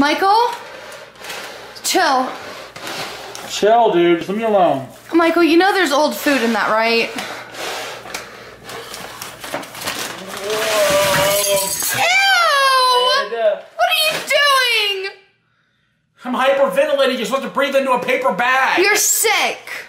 Michael? Chill. Chill, dude. Just leave me alone. Michael, you know there's old food in that, right? Ew! What are you doing? I'm hyperventilating. You're supposed to breathe into a paper bag. You're sick.